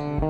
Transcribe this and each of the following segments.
Oh,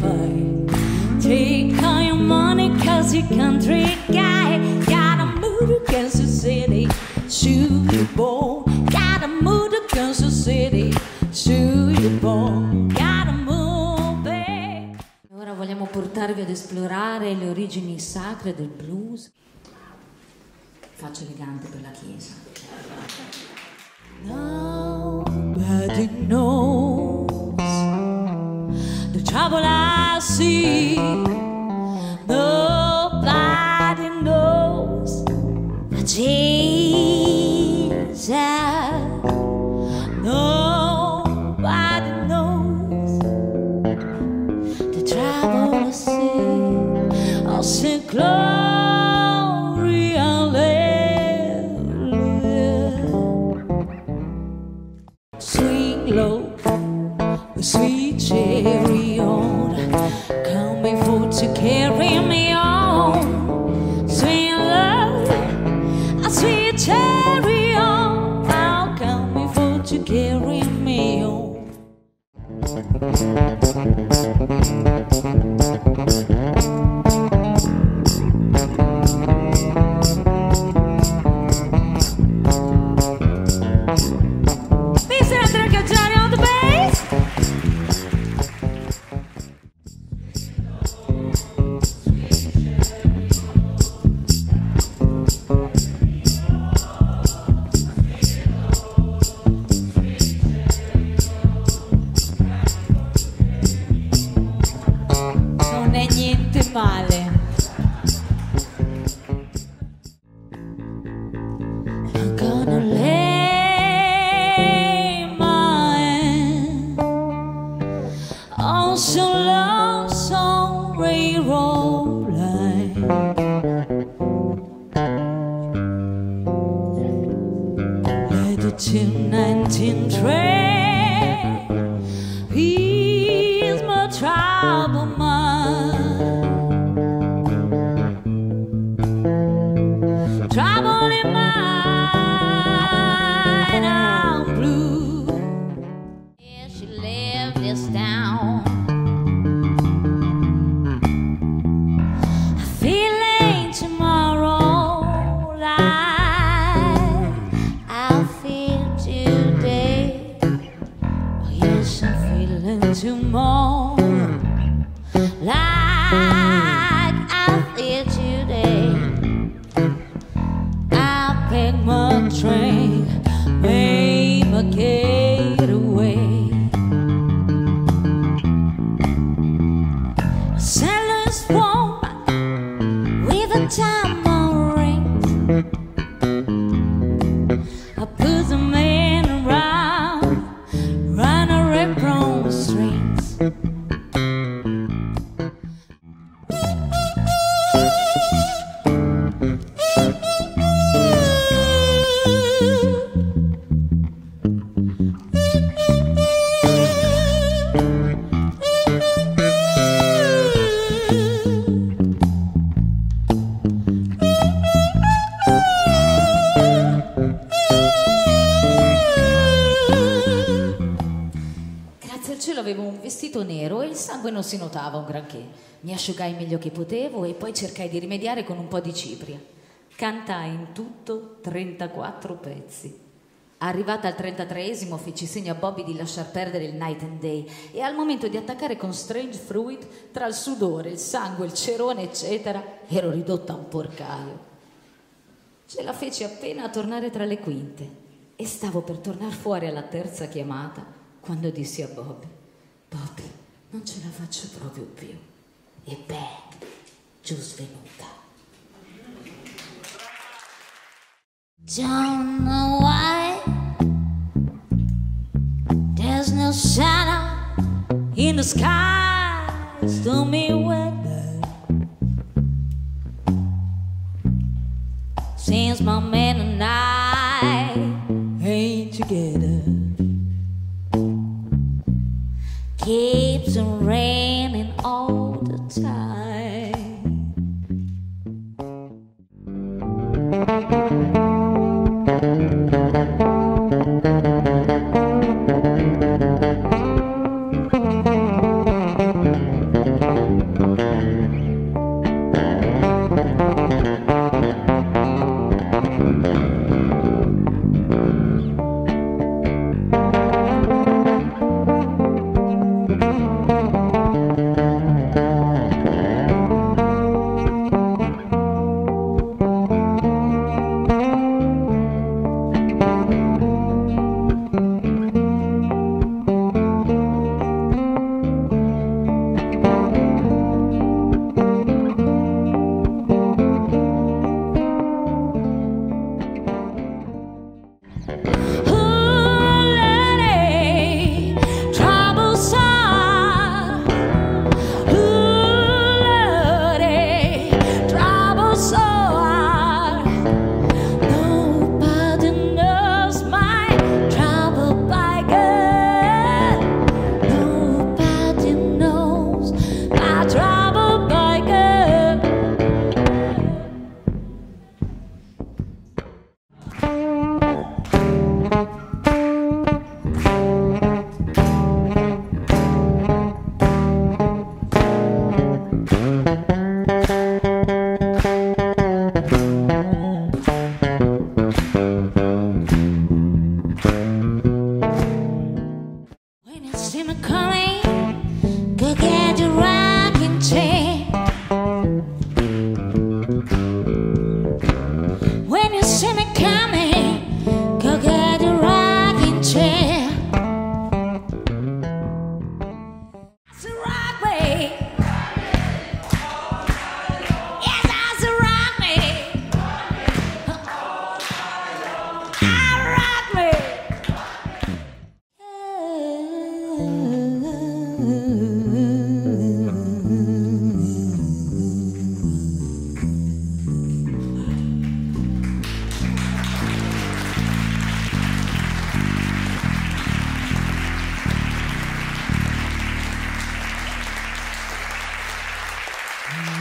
pie. Take all your money cause you country guy. Got a mood against the city, shoot your ball. Got a mood against the city, shoot your ball. Got a move back. Ora vogliamo portarvi ad esplorare le origini sacre del blues. Faccio elegante per la chiesa. Nobody knows the trouble I see. Nobody knows but sweet cherry on, now coming for to carry me on. 219 train Oh, yes, I'm feeling tomorrow hmm. like strings. Non si notava un granché. Mi asciugai meglio che potevo e poi cercai di rimediare con un po' di cipria. Cantai in tutto 34 pezzi. Arrivata al 33esimo feci segno a Bobby di lasciar perdere il night and day e al momento di attaccare con Strange Fruit, tra il sudore, il sangue, il cerone, eccetera, ero ridotta a un porcaio. Ce la feci appena a tornare tra le quinte e stavo per tornare fuori alla terza chiamata quando dissi a Bobby, Bobby, non ce la faccio proprio più. e bang, giù svenuta. Don't know why there's no shadow in the sky, stormy weather. Since my man and I keeps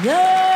No.